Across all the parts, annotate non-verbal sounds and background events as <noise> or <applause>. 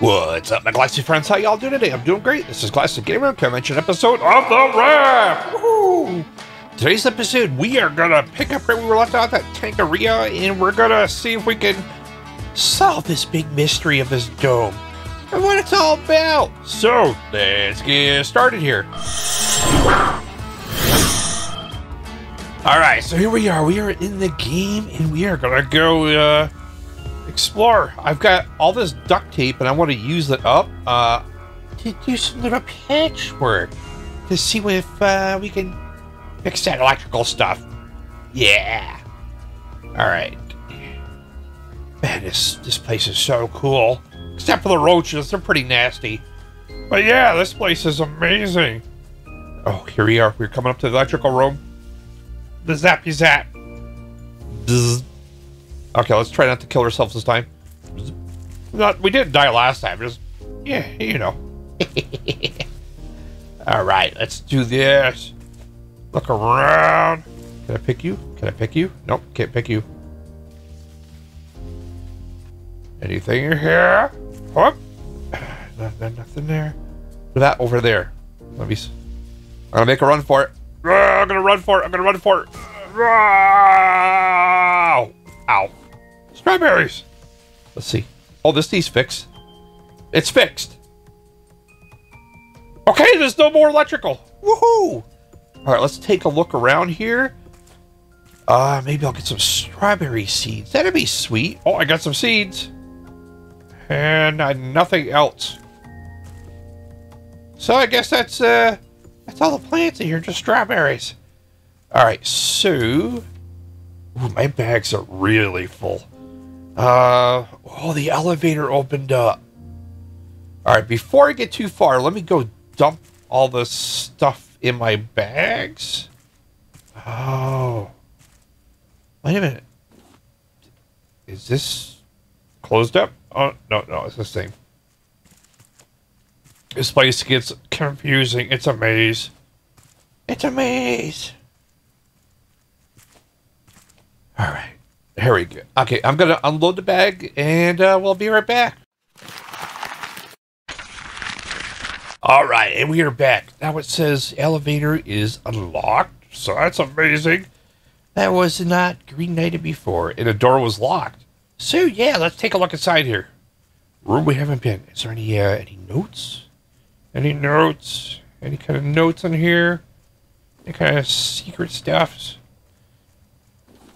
What's up, my Glassy friends? How y'all doing today? I'm doing great. This is Glassic Gamer Convention episode of The Raft. Woohoo! Today's episode, we are gonna pick up right where we left off at Tangaroa, and we're gonna see if we can solve this big mystery of this dome and what it's all about. So let's get started here. All right, so here we are. We are in the game, and we are gonna go uh, explore. I've got all this duct tape, and I want to use it up uh, to do some little patchwork to see if uh, we can fix that electrical stuff. Yeah. All right. Man, this this place is so cool. Except for the roaches, they're pretty nasty. But yeah, this place is amazing. Oh, here we are. We're coming up to the electrical room. The zappy zap. Bzz. Okay, let's try not to kill ourselves this time. Not, we didn't die last time. Just, yeah, you know. <laughs> All right, let's do this. Look around. Can I pick you? Can I pick you? Nope, can't pick you. Anything in here? Oh, Whoop. Nothing, nothing there. That over there. Let me. I'm gonna make a run for it. I'm gonna run for it. I'm gonna run for it. Ow! Ow! Strawberries. Let's see. Oh, this needs fixed. It's fixed. Okay, there's no more electrical. Woohoo! All right, let's take a look around here. Uh, maybe I'll get some strawberry seeds. That'd be sweet. Oh, I got some seeds. And uh, nothing else. So I guess that's uh that's all the plants in here, just strawberries. All right, so ooh, my bags are really full. Uh oh, the elevator opened up. All right, before I get too far, let me go dump all the stuff in my bags. Oh. Wait a minute. Is this closed up? Oh, no, no, it's the same. This place gets confusing. It's a maze. It's a maze. All right. Here we go. Okay, I'm going to unload the bag and uh, we'll be right back. All right, and we are back. Now it says elevator is unlocked, so that's amazing. That was not green lighted before, and the door was locked. So yeah, let's take a look inside here. Room we haven't been. Is there any uh, any notes? Any notes? Any kind of notes on here? Any kind of secret stuffs?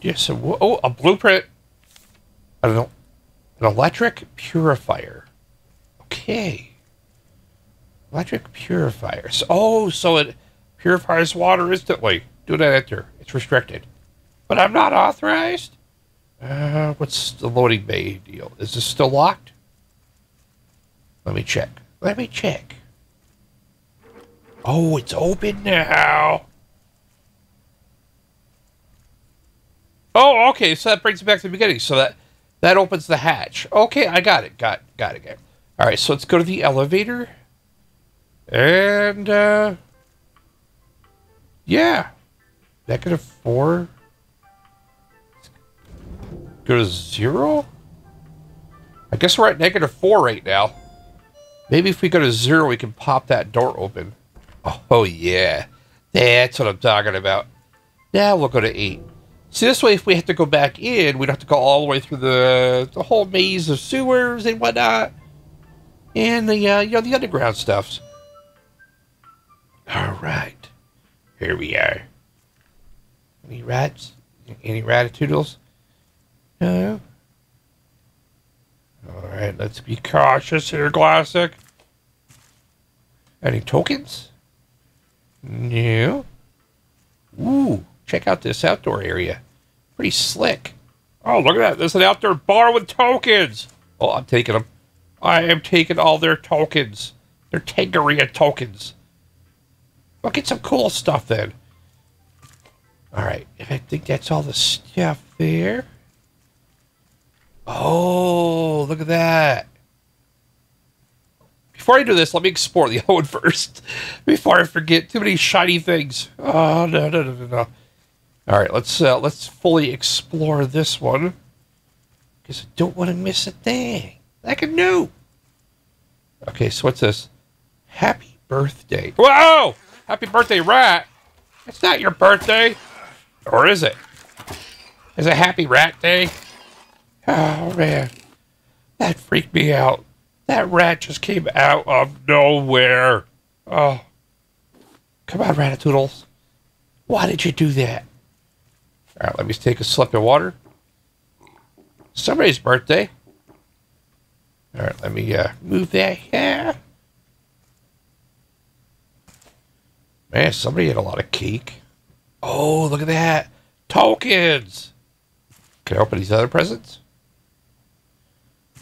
Yes. Yeah, so, oh, a blueprint. An electric purifier. Okay. Electric purifier. So, oh, so it purifies water instantly. Do not enter. It's restricted. But I'm not authorized? Uh, what's the loading bay deal? Is this still locked? Let me check. Let me check. Oh, it's open now. Oh, okay. So that brings me back to the beginning. So that that opens the hatch. Okay, I got it. Got got it. Got. All right. So let's go to the elevator. And uh, yeah, negative four. Go to zero. I guess we're at negative four right now. Maybe if we go to zero, we can pop that door open. Oh, oh yeah, that's what I'm talking about. Now we'll go to eight. See, this way, if we have to go back in, we don't have to go all the way through the the whole maze of sewers and whatnot, and the uh, you know the underground stuffs. All right, here we are. Any rats? Any ratatoodles? No. All right, let's be cautious here, Glassic. Any tokens? No. Ooh, check out this outdoor area. Pretty slick. Oh, look at that. There's an outdoor bar with tokens. Oh, I'm taking them. I am taking all their tokens. Their Tangaroa tokens. We'll get some cool stuff then. All right, I think that's all the stuff there. Oh, look at that. Before I do this, let me explore the <laughs> other one first. Before I forget too many shiny things. Oh no no no no no. All right, let's uh, let's fully explore this one because I don't want to miss a thing. Like a new. Okay, so what's this? Happy birthday. Whoa! Happy birthday, rat. It's not your birthday. Or is it? Is it happy rat day? Oh, man. That freaked me out. That rat just came out of nowhere. Oh. Come on, Ratatoodles. Why did you do that? All right, let me take a slip of water. Somebody's birthday. All right, let me uh, move that here. Man, somebody had a lot of cake. Oh, look at that. Tokens. Can I open these other presents?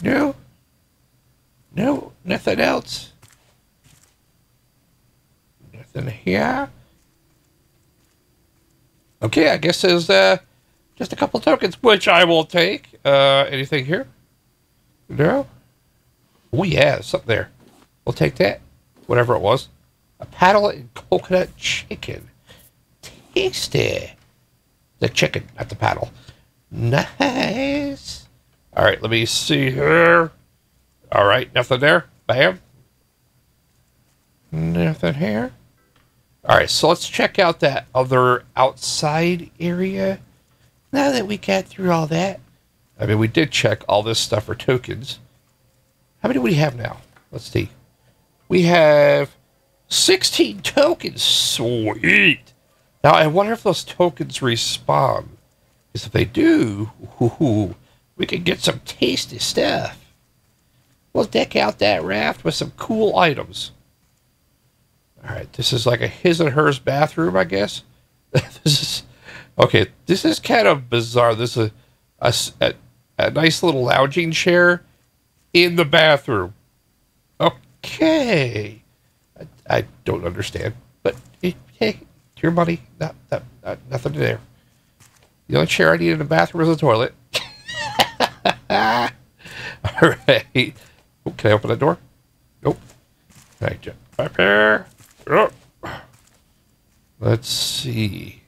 No. No, nothing else. Nothing here. Okay, I guess there's uh, just a couple tokens, which I will take. Uh, anything here? No? Oh, yeah, something there. We'll take that. Whatever it was. A paddle and coconut chicken. Tasty. The chicken, not the paddle. Nice. All right, let me see here. All right, nothing there. Bam. Nothing here. All right, so let's check out that other outside area. Now that we got through all that, I mean, we did check all this stuff for tokens. How many do we have now? Let's see. We have 16 tokens. Sweet. Now, I wonder if those tokens respawn. Because if they do, we can get some tasty stuff. We'll deck out that raft with some cool items. All right, this is like a his and hers bathroom, I guess. <laughs> this is okay. This is kind of bizarre. This is a, a, a nice little lounging chair in the bathroom. Okay, I, I don't understand, but eh, hey, your money. Not, not, not nothing there. The only chair I need in the bathroom is a toilet. <laughs> All right. Oh, can I open that door? Nope. Right, jump up here. Let's see.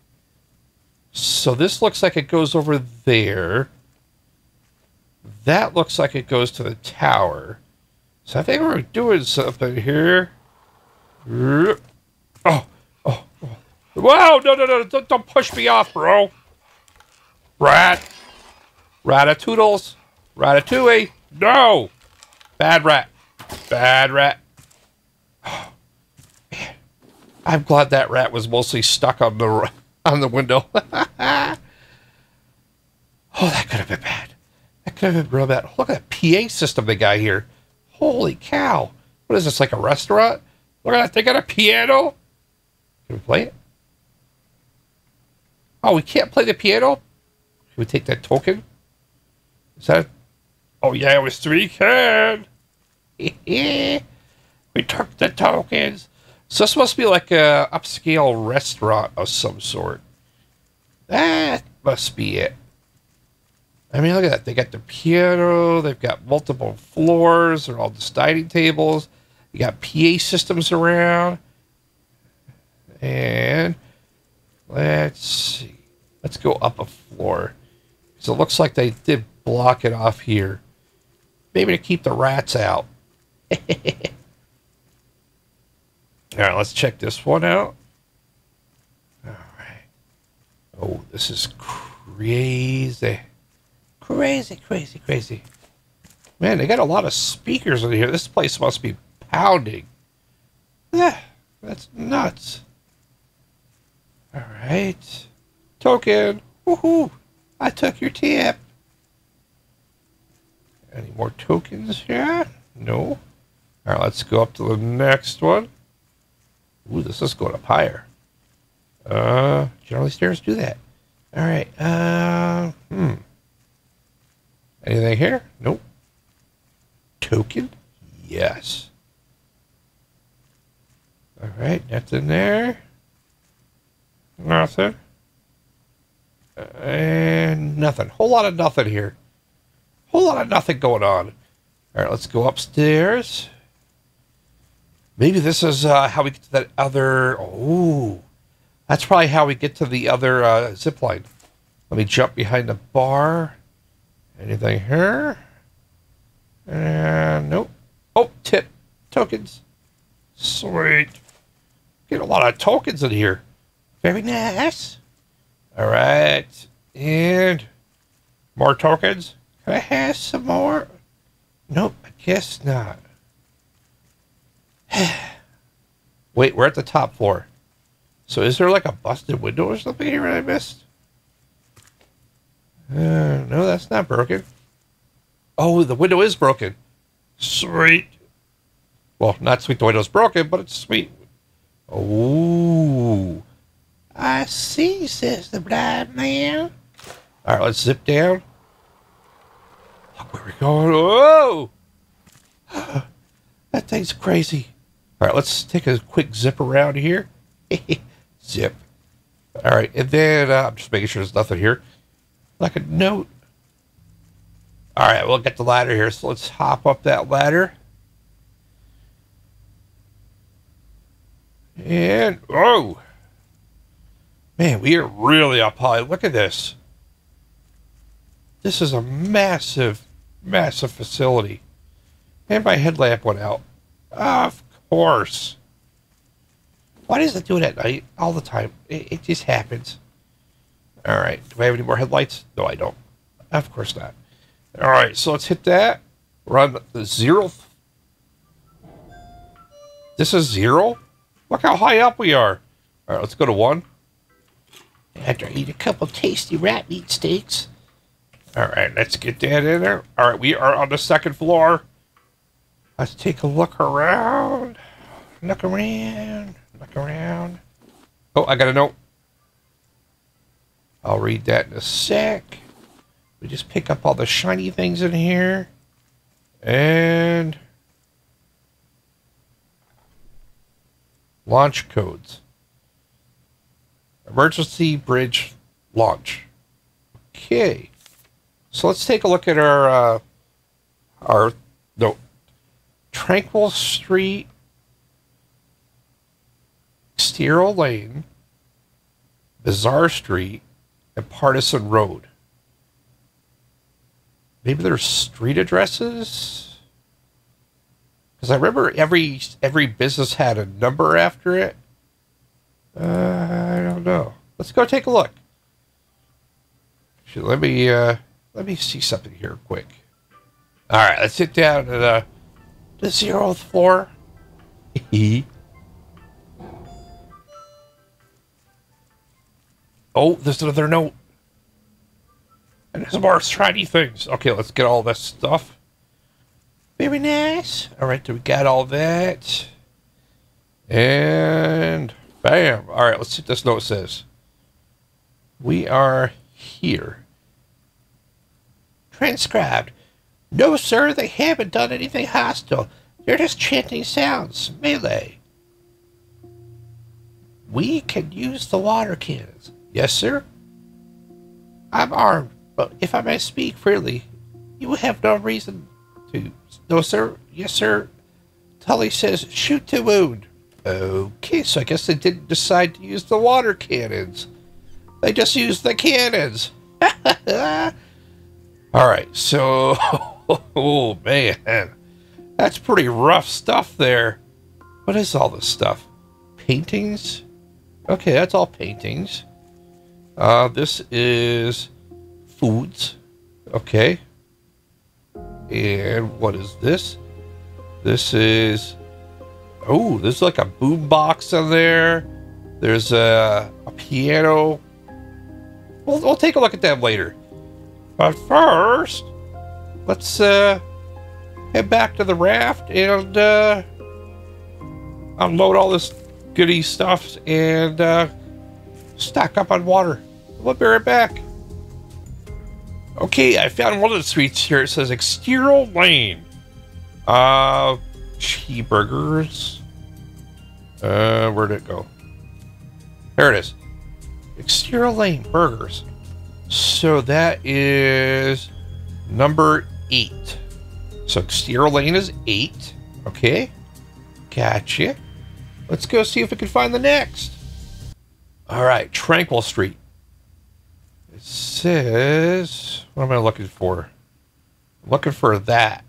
So this looks like it goes over there. That looks like it goes to the tower. So I think we're doing something here. Oh, oh, oh. Wow, no, no, no, don't, don't push me off, bro. Rat. Ratatoodles. Ratatouille. No. Bad rat. Bad rat. Oh, I'm glad that rat was mostly stuck on the on the window. <laughs> oh, that could have been bad. That could have been real bad. Look at that PA system they got here. Holy cow. What is this, like a restaurant? Look at that. They got a piano. Can we play it? Oh, we can't play the piano? Can we take that token? Is that... Oh, yeah, it was three can. <laughs> we took the tokens. So this must be like a upscale restaurant of some sort. That must be it. I mean, look at that. They got the piano. They've got multiple floors. They're all just dining tables. You got PA systems around. And let's see. Let's go up a floor. Because it looks like they did block it off here. Maybe to keep the rats out. <laughs> All right, let's check this one out. All right. Oh, this is crazy. Crazy, crazy, crazy. Man, they got a lot of speakers in here. This place must be pounding. Yeah, that's nuts. All right. Token. Woohoo. I took your tip. Any more tokens here? No. All right, let's go up to the next one. Ooh, this is going up higher. Uh, generally stairs do that. All right. Uh, hmm. Anything here? Nope. Token? Yes. All right, nothing there. Nothing. And nothing. Whole lot of nothing here. Whole lot of nothing going on. All right, let's go upstairs. Maybe this is uh, how we get to that other. Oh, that's probably how we get to the other uh, zip line. Let me jump behind the bar. Anything here? And nope. Oh, tip. tokens. Sweet. Get a lot of tokens in here. Very nice. All right. And more tokens. Can I have some more? Nope, I guess not. <sighs> Wait, we're at the top floor. So is there like a busted window or something here that I missed? Uh, no, that's not broken. Oh, the window is broken. Sweet. Well, not sweet the window's broken, but it's sweet. Oh. I see, says the blind man. All right, let's zip down. Look where we're going. Whoa! <gasps> that thing's crazy. All right, let's take a quick zip around here. <laughs> zip. All right, and then uh, I'm just making sure there's nothing here. Like a note. All right, we'll get the ladder here. So let's hop up that ladder. And, oh, man, we are really up high. Look at this. This is a massive, massive facility. And my headlamp went out. Of course. Why does it do it at night all the time? It, it just happens. All right. Do I have any more headlights? No, I don't. Of course not. All right. So let's hit that. On the zeroth. This is zero? Look how high up we are. All right. Let's go to one. After I eat a couple tasty rat meat steaks. All right. Let's get that in there. All right. We are on the second floor. Let's take a look around. Look around. Look around. Oh, I got a note. I'll read that in a sec. We just pick up all the shiny things in here. And launch codes. Emergency bridge launch. Okay. So let's take a look at our uh, our Tranquil Street Exterior Lane Bizarre Street and Partisan Road. Maybe there's street addresses? Because I remember every every business had a number after it. Uh, I don't know. Let's go take a look. Actually, let me uh, let me see something here quick. All right, let's sit down at uh, the zeroth floor. Oh, there's another note. And there's more shiny things. Okay, let's get all this stuff. Very nice. All right, we got all that. And bam. All right, let's see what this note says. We are here. Transcribed. No, sir, they haven't done anything hostile. They're just chanting sounds. Melee. We can use the water cannons. Yes, sir? I'm armed, but if I may speak freely, you have no reason to. No, sir. Yes, sir. Tully says shoot to wound. Okay, so I guess they didn't decide to use the water cannons. They just used the cannons. <laughs> All right, so. <laughs> <laughs> Oh, man. That's pretty rough stuff there. What is all this stuff? Paintings? Okay, that's all paintings. Uh, this is foods. Okay. And what is this? This is. Oh, there's like a boom box in there. There's a, a piano. We'll, we'll take a look at that later. But first, let's uh, head back to the raft and uh, unload all this goody stuff and uh, stock up on water. We'll be right back. Okay, I found one of the suites here. It says Exterior Lane. Uh, cheeseburgers. Uh, where'd it go? There it is. Exterior Lane Burgers. So that is number eight. So Exterior Lane is eight. Okay. Gotcha. Let's go see if we can find the next. All right, Tranquil Street. It says, what am I looking for? I'm looking for that.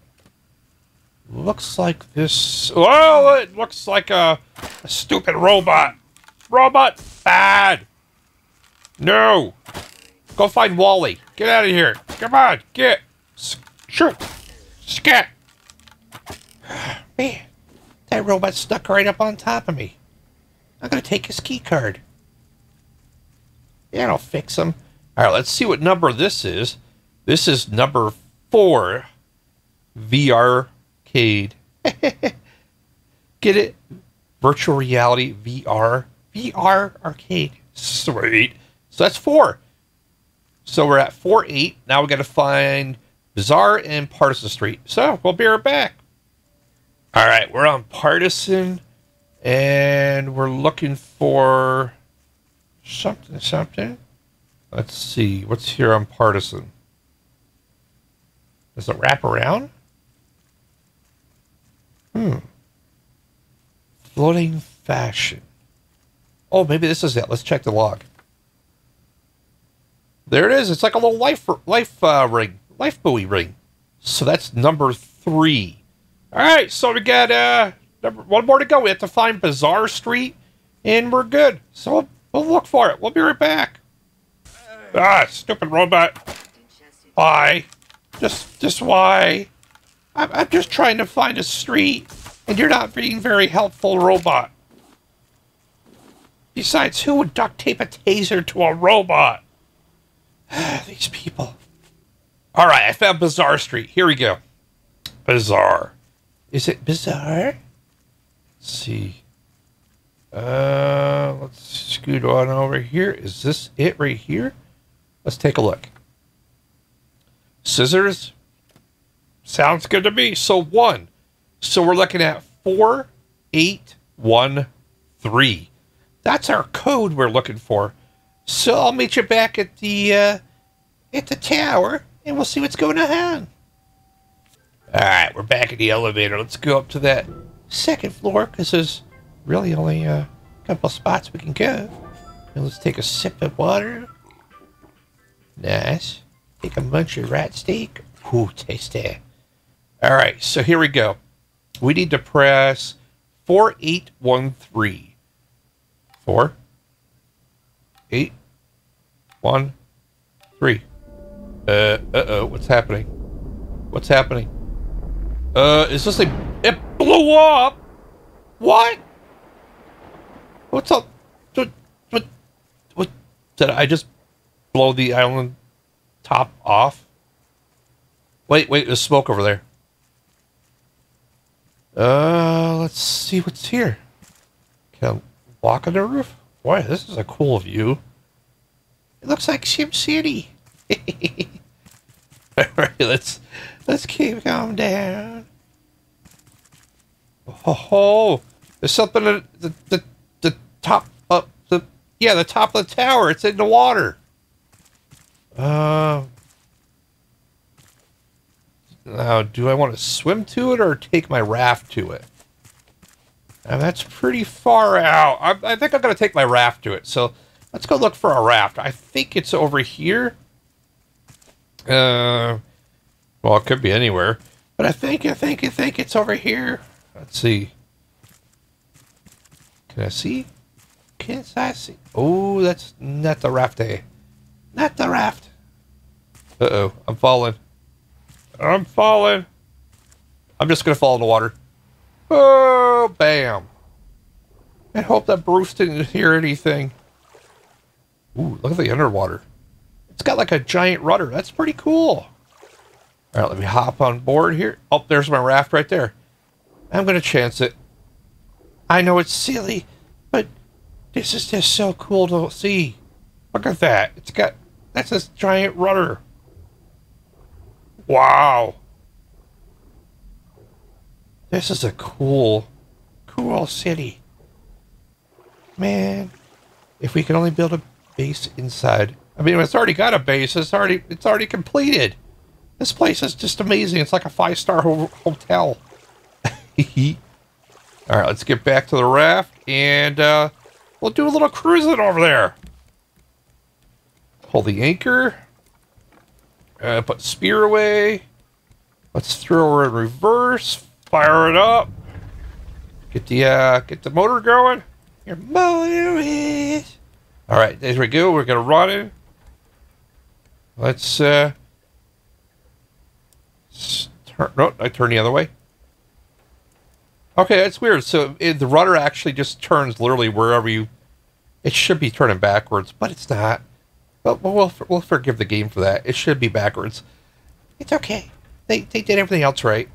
looks like this. Well, it looks like a, a stupid robot. Robot bad. No. Go find Wally. Get out of here. Come on, get. S- shoot. Scat. Man, that robot stuck right up on top of me. I'm gonna take his key card. Yeah, I'll fix him. All right, let's see what number this is. This is number four. VR arcade. <laughs> Get it? Virtual reality VR. VR arcade. Sweet. So that's four. So we're at four eight. Now we got to find Bazaar and Partisan Street. So we'll be right back. All right, we're on Partisan, and we're looking for something. Something. Let's see. What's here on Partisan? Does it wrap around? Hmm. Floating fashion. Oh, maybe this is it. Let's check the log. There it is. It's like a little life life uh, ring, life buoy ring. So that's number three. All right, so we got uh, number, one more to go. We have to find Bazaar Street, and we're good. So we'll, we'll look for it. We'll be right back. Ah, stupid robot. Why? Just, just why? I'm, I'm just trying to find a street, and you're not being very helpful, robot. Besides, who would duct tape a taser to a robot? <sighs> These people. All right, I found Bazaar Street. Here we go. Bazaar. Is it bizarre? Let's see. Uh, let's scoot on over here. Is this it right here? Let's take a look. Scissors. Sounds good to me. So one. So we're looking at four, eight, one, three. That's our code we're looking for. So I'll meet you back at the uh, at the tower, and we'll see what's going on. All right, we're back in the elevator. Let's go up to that second floor because there's really only a couple spots we can go. And let's take a sip of water. Nice. Take a munch of rat steak. Ooh, tasty. All right, so here we go. We need to press 4813. 4, 8, 1, 3. Uh, uh-oh, what's happening? What's happening? Uh, is this a... It blew up! What? What's up? What, what, what, did I just blow the island top off? Wait, wait, there's smoke over there. Uh, let's see what's here. Can I walk on the roof? Boy, this is a cool view. It looks like Sim City. All right, <laughs> let's let's keep calm down. Oh, there's something at the the, the top up the yeah the top of the tower. It's in the water. Uh, now, do I want to swim to it or take my raft to it? And that's pretty far out. I, I think I'm going to take my raft to it. So let's go look for a raft. I think it's over here. Uh, well, it could be anywhere. But I think, I think, I think it's over here. Let's see. Can I see? Can I see? Oh, that's not the raft, eh? Not the raft. Uh-oh, I'm falling. I'm falling. I'm just going to fall in the water. Oh, bam. I hope that Bruce didn't hear anything. Ooh, look at the underwater. It's got like a giant rudder. That's pretty cool. All right, let me hop on board here. Oh, there's my raft right there. I'm going to chance it. I know it's silly, but this is just so cool to see. Look at that. It's got, that's a giant rudder. Wow. This is a cool, cool city. Man, if we could only build a base inside. I mean, it's already got a base. It's already, it's already completed. This place is just amazing. It's like a five-star ho hotel. <laughs> All right, let's get back to the raft, and uh, we'll do a little cruising over there. Pull the anchor. Uh, put spear away. Let's throw her in reverse. Fire it up. Get the uh, get the motor going. Your motor is. All right, there we go. We're gonna run it. Let's uh. Turn, no, I turn the other way. Okay, that's weird. So it, the rudder actually just turns literally wherever you. It should be turning backwards, but it's not. But we'll we'll forgive the game for that. It should be backwards. It's okay. They they did everything else right.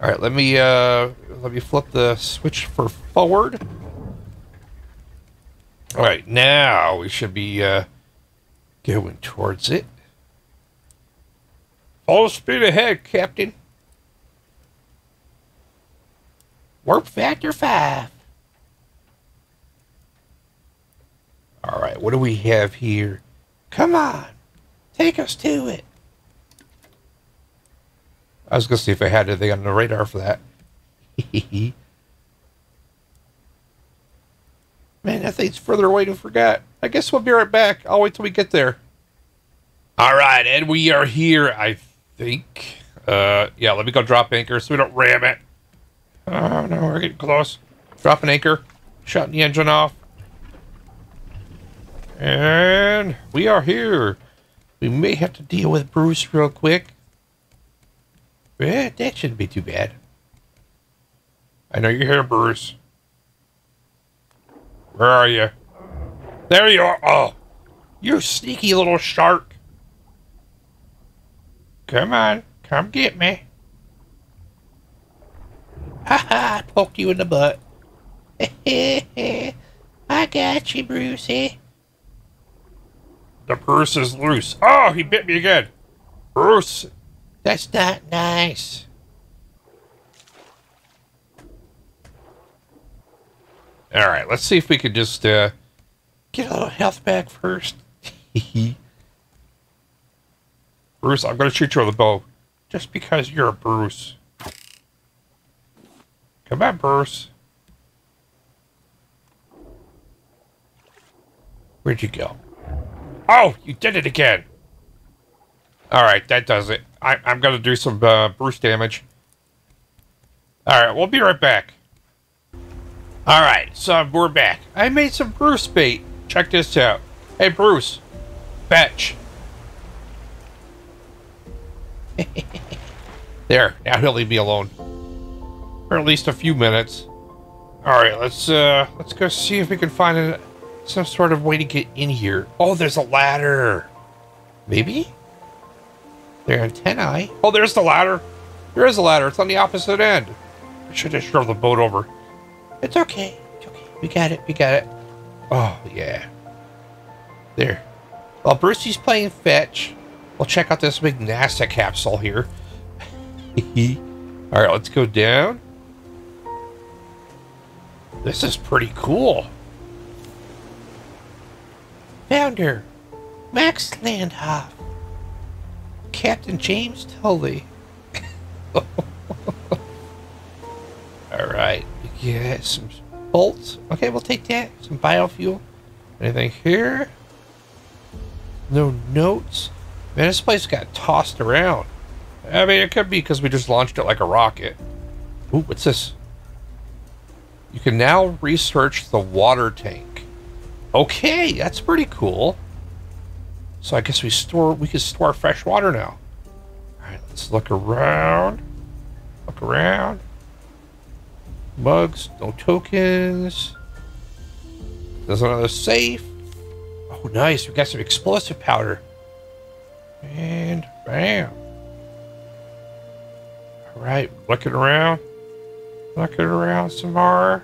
All right, let me uh let me flip the switch for forward. All right, now we should be uh going towards it. Full speed ahead, Captain. Warp factor five. All right, what do we have here? Come on, take us to it. I was gonna see if I had anything on the radar for that. <laughs> Man, that thing's further away than forgot. I guess we'll be right back. I'll wait till we get there. All right, and we are here, I think. Uh, yeah, let me go drop anchor so we don't ram it. Oh, no, we're getting close. Drop an anchor. Shutting the engine off. And we are here. We may have to deal with Bruce real quick. Eh, that shouldn't be too bad. I know you're here, Bruce. Where are you? There you are. Oh, you sneaky little shark. Come on, come get me. Ha ha, I poked you in the butt. <laughs> I got you, Brucey. The Bruce is loose. Oh, he bit me again. Bruce. That's not nice. All right, let's see if we can just uh, get a little health back first. <laughs> Bruce, I'm going to shoot you with a bow. Just because you're a Bruce. Come on, Bruce. Where'd you go? Oh, you did it again. All right, that does it. I, am going to do some uh, Bruce damage. All right, we'll be right back. All right, so we're back. I made some Bruce bait. Check this out. Hey, Bruce, fetch. <laughs> there, now he'll leave me alone. For at least a few minutes. Alright, let's uh let's go see if we can find some sort of way to get in here. Oh, there's a ladder. Maybe? Their antennae. Oh, there's the ladder. There is a ladder. It's on the opposite end. I should have shoved the boat over. It's okay. It's okay. We got it. We got it. Oh, yeah. There. While Brucey's playing fetch, we'll check out this big NASA capsule here. <laughs> All right, let's go down. This is pretty cool. Founder, Max Landhoff. Captain James Tully. <laughs> Alright, yeah, some bolts. Okay, we'll take that. Some biofuel. Anything here? No notes. Man, this place got tossed around. I mean, it could be because we just launched it like a rocket. Ooh, what's this? You can now research the water tank. Okay, that's pretty cool. So I guess we store we can store fresh water now. Alright, let's look around. Look around. Mugs, no tokens. There's another safe. Oh nice, we got some explosive powder. And bam. Alright, looking around. Looking around some more.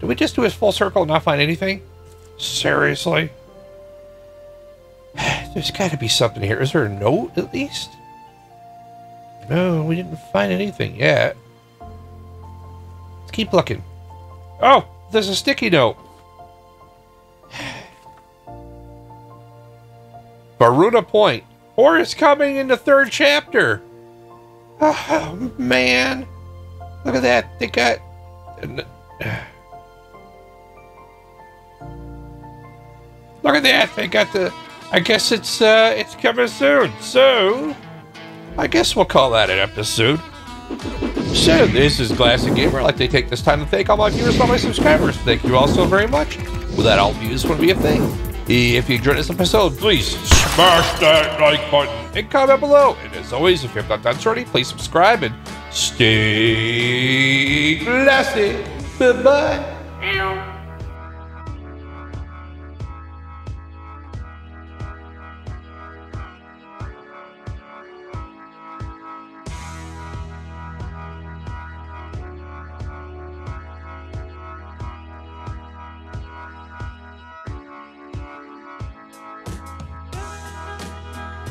Did we just do his full circle and not find anything? Seriously? <sighs> There's got to be something here. Is there a note at least? No, we didn't find anything yet. Let's keep looking. Oh, there's a sticky note. Varuna Point. Or is coming in the third chapter. Oh, man. Look at that. They got. Look at that. They got the. I guess it's uh, it's coming soon. So, I guess we'll call that an episode. So, this is Glassy Gamer. I'd like to take this time to thank all my viewers and all my subscribers. Thank you all so very much. Without all views, wouldn't be a thing. If you enjoyed this episode, please smash that like button and comment below. And as always, if you have not done so already, please subscribe and stay glassy. Bye bye.